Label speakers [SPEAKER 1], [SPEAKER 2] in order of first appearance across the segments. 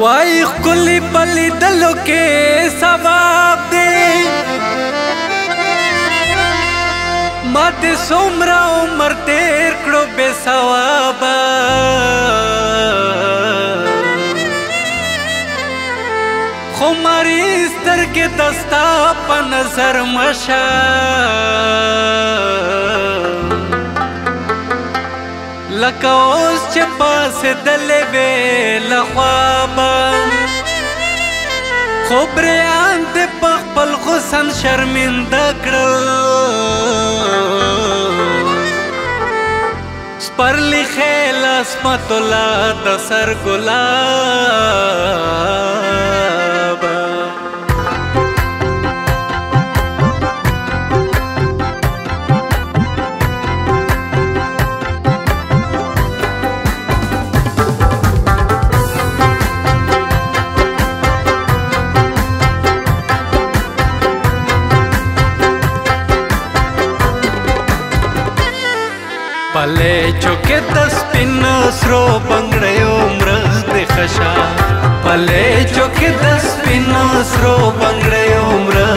[SPEAKER 1] وای خلی پلی دلو کې ثواب دې ماته سومرا عمر تیر کړو بے ثواب خو مری ستر کې دستا په نظر مشا لکه اوس چې پاسېدلې وې له خوابه خو بریان دې په خپل غسن شرمنده کړل سپرلی خیل اسمت الله د سر ګلاب پلې چوکې د سپین سرو بنگړیو مرز دې خشا پلې چوکې د سپین سرو بنگړیو مرز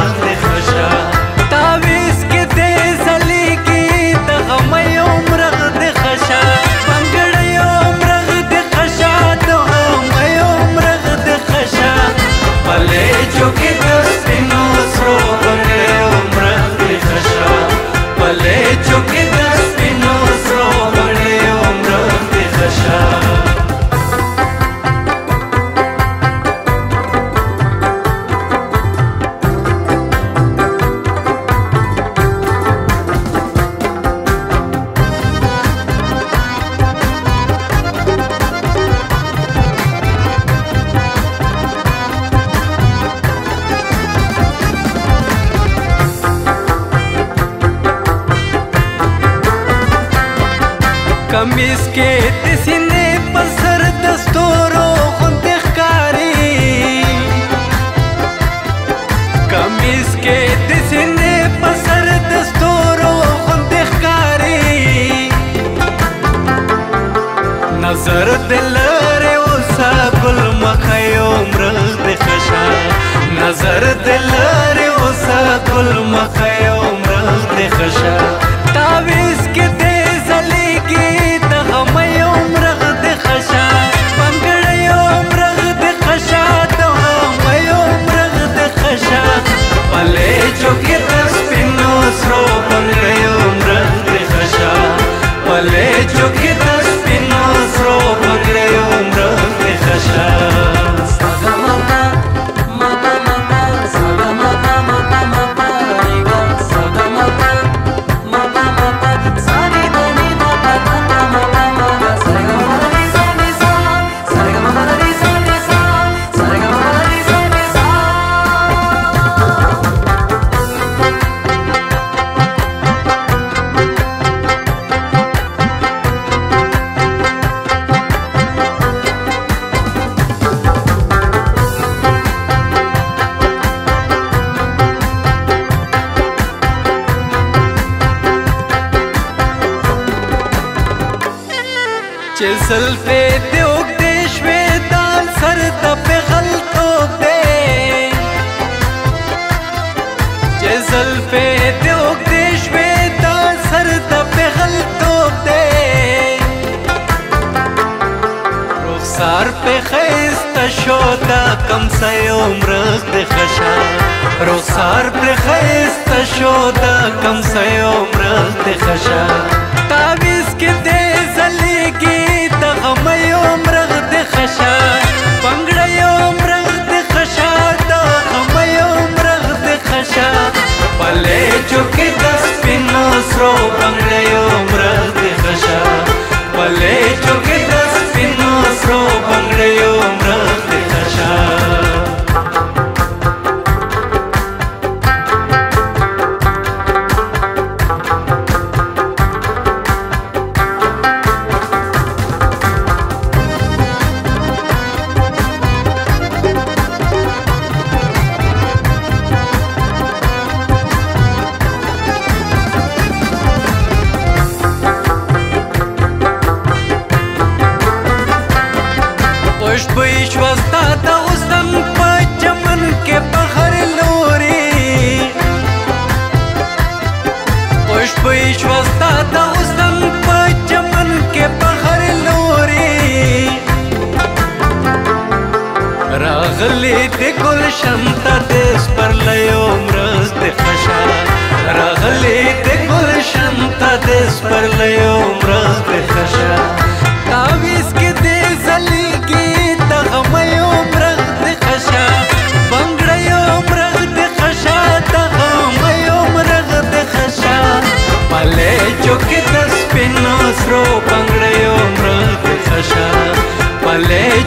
[SPEAKER 1] میز کې د سینې په سر د ستورو غوندې ښکاري کمیز کې د سینې په سر د ستورو غوندې ښکاري نظر د لرې اوسه ګل مخه یو مرغ د خشا نظر د لرې چې زلفې دې اوږدې شوې دا سر ته پې غلط اوږدې چې زلفې دې اوږدې شوې دا سر ته پې غلط اوږدې رخسار پې ښایسته شو دا کم سی عمرغ دې ښه شه رخسار پرې ښایسته شو دا کم سی عمرغ دې ښه شه شم تا د سپرلیو مرست خشا راغلی د ګل شم تا د سپرلیو مرست خشا تاویز کې دې زلی کې تغمیو مرست خشا بنگړیو مرست خشا تغمیو مرست خشا پله چوکې د سپینو سرو بنگړیو مرست خشا پله